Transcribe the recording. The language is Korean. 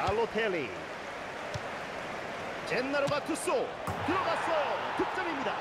발로텔리. 젠나로가 투소 들어갔어요 득점입니다.